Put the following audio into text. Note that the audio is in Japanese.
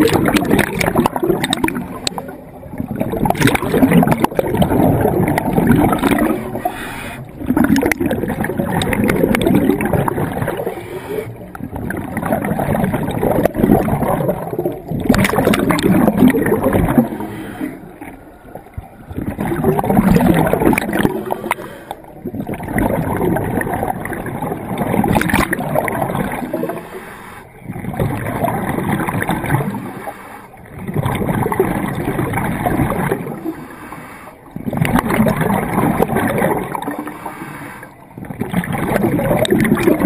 あっ。Thank you.